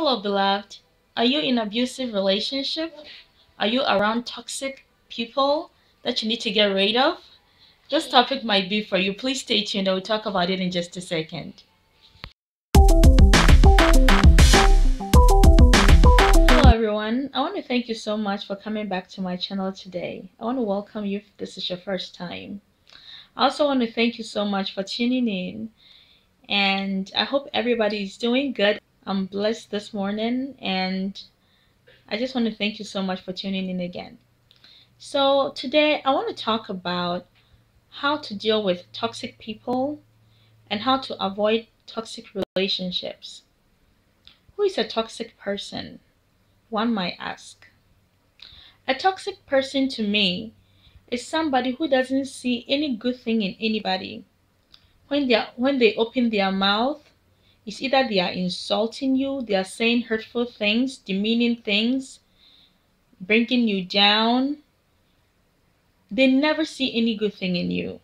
Hello, beloved. Are you in abusive relationship? Are you around toxic people that you need to get rid of? This topic might be for you. Please stay tuned. I will talk about it in just a second. Hello, everyone. I want to thank you so much for coming back to my channel today. I want to welcome you if this is your first time. I also want to thank you so much for tuning in. And I hope everybody is doing good. I'm blessed this morning and I just want to thank you so much for tuning in again. So, today I want to talk about how to deal with toxic people and how to avoid toxic relationships. Who is a toxic person? One might ask. A toxic person to me is somebody who doesn't see any good thing in anybody. When they when they open their mouth, it's either they are insulting you, they are saying hurtful things, demeaning things, bringing you down. They never see any good thing in you.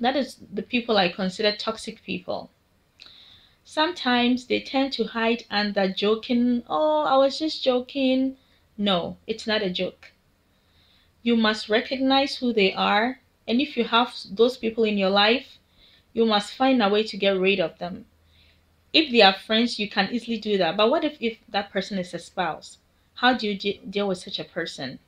That is the people I consider toxic people. Sometimes they tend to hide under joking, oh, I was just joking. No, it's not a joke. You must recognize who they are, and if you have those people in your life, you must find a way to get rid of them. If they are friends, you can easily do that. But what if, if that person is a spouse? How do you de deal with such a person?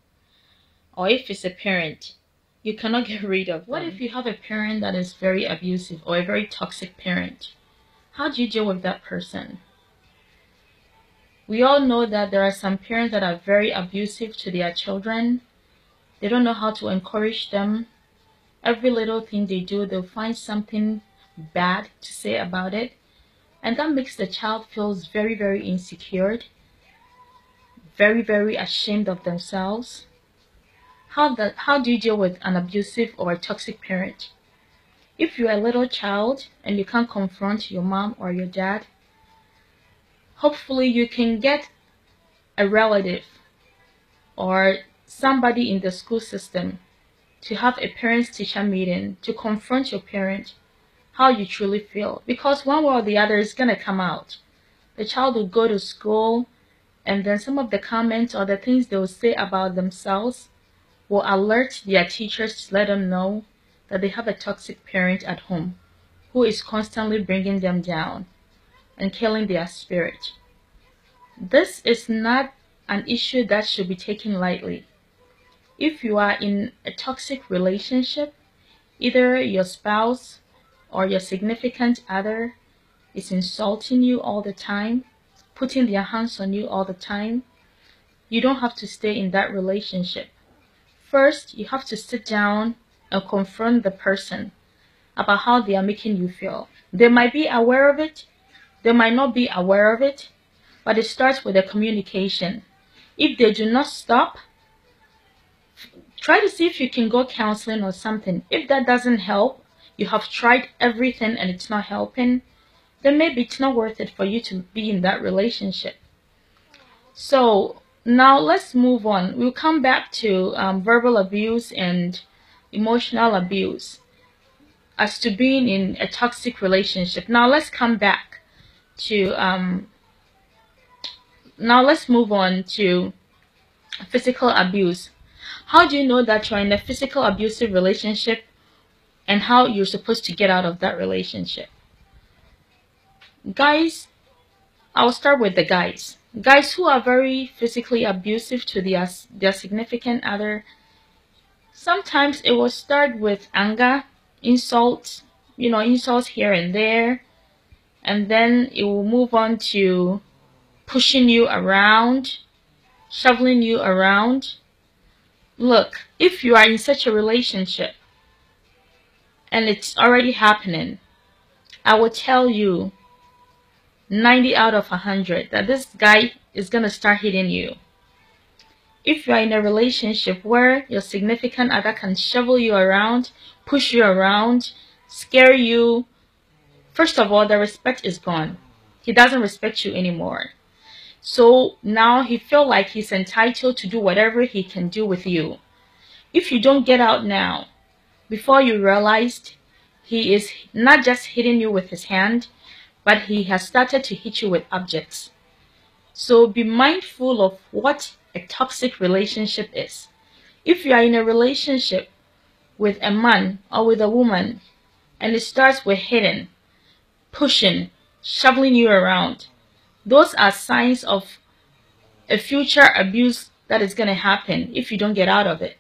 Or if it's a parent, you cannot get rid of. What if you have a parent that is very abusive or a very toxic parent? How do you deal with that person? We all know that there are some parents that are very abusive to their children. They don't know how to encourage them every little thing they do, they'll find something bad to say about it. And that makes the child feels very, very insecure, very, very ashamed of themselves. How, that, how do you deal with an abusive or a toxic parent? If you're a little child and you can't confront your mom or your dad, hopefully you can get a relative or somebody in the school system to have a parents teacher meeting to confront your parent how you truly feel because one way or the other is going to come out the child will go to school and then some of the comments or the things they will say about themselves will alert their teachers to let them know that they have a toxic parent at home who is constantly bringing them down and killing their spirit. This is not an issue that should be taken lightly if you are in a toxic relationship, either your spouse or your significant other is insulting you all the time, putting their hands on you all the time, you don't have to stay in that relationship. First, you have to sit down and confront the person about how they are making you feel. They might be aware of it, they might not be aware of it, but it starts with the communication. If they do not stop, try to see if you can go counseling or something. If that doesn't help, you have tried everything and it's not helping, then maybe it's not worth it for you to be in that relationship. So now let's move on. We'll come back to um, verbal abuse and emotional abuse as to being in a toxic relationship. Now let's come back to um, now let's move on to physical abuse. How do you know that you're in a physical abusive relationship and how you're supposed to get out of that relationship? Guys, I'll start with the guys. Guys who are very physically abusive to their, their significant other, sometimes it will start with anger, insults, you know, insults here and there, and then it will move on to pushing you around, shoveling you around, Look, if you are in such a relationship and it's already happening, I will tell you 90 out of 100 that this guy is going to start hitting you. If you are in a relationship where your significant other can shovel you around, push you around, scare you, first of all, the respect is gone. He doesn't respect you anymore. So now he feel like he's entitled to do whatever he can do with you. If you don't get out now, before you realized he is not just hitting you with his hand, but he has started to hit you with objects. So be mindful of what a toxic relationship is. If you are in a relationship with a man or with a woman and it starts with hitting, pushing, shoveling you around, those are signs of a future abuse that is going to happen if you don't get out of it.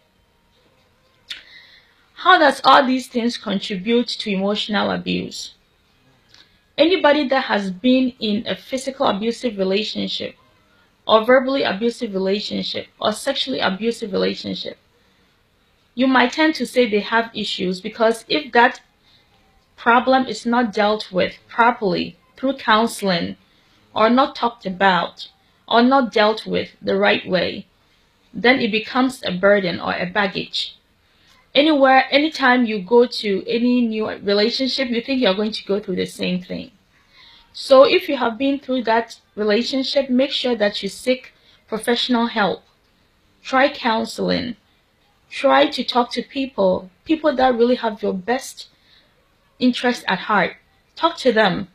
How does all these things contribute to emotional abuse? Anybody that has been in a physical abusive relationship or verbally abusive relationship or sexually abusive relationship, you might tend to say they have issues because if that problem is not dealt with properly through counseling or not talked about or not dealt with the right way, then it becomes a burden or a baggage anywhere, anytime you go to any new relationship, you think you're going to go through the same thing. So if you have been through that relationship, make sure that you seek professional help. Try counseling. Try to talk to people, people that really have your best interest at heart. Talk to them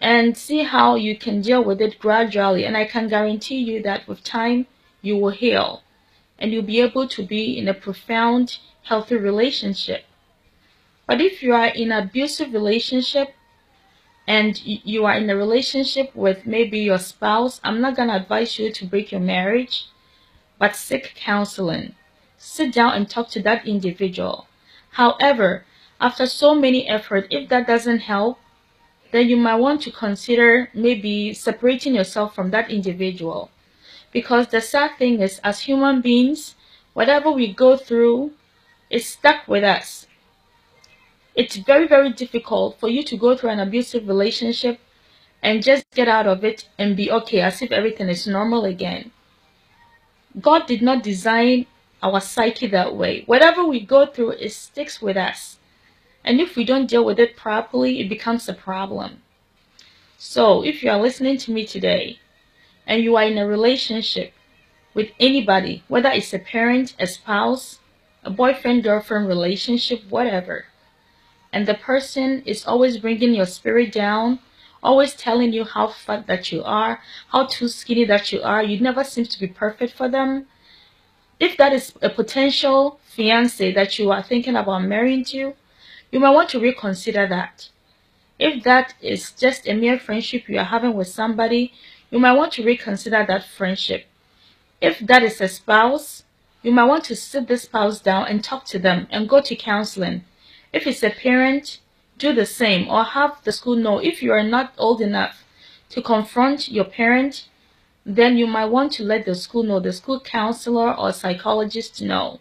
and see how you can deal with it gradually. And I can guarantee you that with time, you will heal and you'll be able to be in a profound healthy relationship. But if you are in an abusive relationship and you are in a relationship with maybe your spouse, I'm not going to advise you to break your marriage, but seek counseling. Sit down and talk to that individual. However, after so many effort, if that doesn't help, then you might want to consider maybe separating yourself from that individual. Because the sad thing is, as human beings, whatever we go through, is stuck with us. It's very, very difficult for you to go through an abusive relationship and just get out of it and be okay as if everything is normal again. God did not design our psyche that way. Whatever we go through, it sticks with us. And if we don't deal with it properly, it becomes a problem. So if you are listening to me today and you are in a relationship with anybody, whether it's a parent, a spouse, a boyfriend girlfriend relationship, whatever, and the person is always bringing your spirit down, always telling you how fat that you are, how too skinny that you are, you never seem to be perfect for them. If that is a potential fiance that you are thinking about marrying to, you might want to reconsider that. If that is just a mere friendship you are having with somebody, you might want to reconsider that friendship. If that is a spouse, you might want to sit the spouse down and talk to them and go to counseling. If it's a parent, do the same or have the school know if you are not old enough to confront your parent, then you might want to let the school know, the school counselor or psychologist know.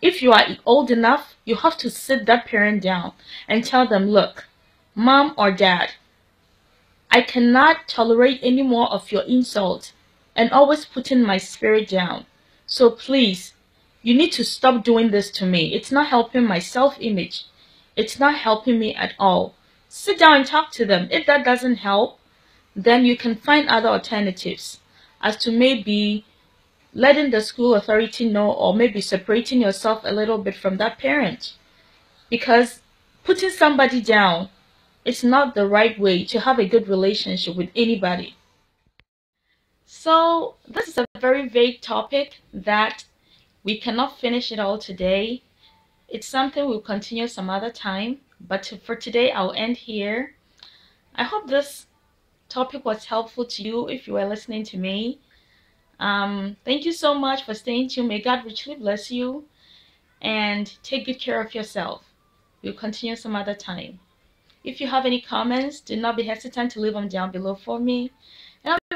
If you are old enough, you have to sit that parent down and tell them, look, mom or dad, I cannot tolerate any more of your insult and always putting my spirit down. So please, you need to stop doing this to me. It's not helping my self-image. It's not helping me at all. Sit down and talk to them. If that doesn't help, then you can find other alternatives as to maybe letting the school authority know or maybe separating yourself a little bit from that parent. Because putting somebody down is not the right way to have a good relationship with anybody. So this is a very vague topic that we cannot finish it all today. It's something we'll continue some other time, but to, for today I'll end here. I hope this topic was helpful to you if you were listening to me. Um, thank you so much for staying tuned. May God richly bless you and take good care of yourself. We'll continue some other time. If you have any comments, do not be hesitant to leave them down below for me.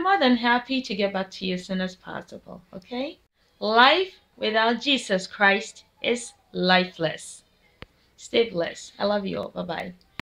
More than happy to get back to you as soon as possible, okay? Life without Jesus Christ is lifeless. Stay blessed. I love you all. Bye-bye.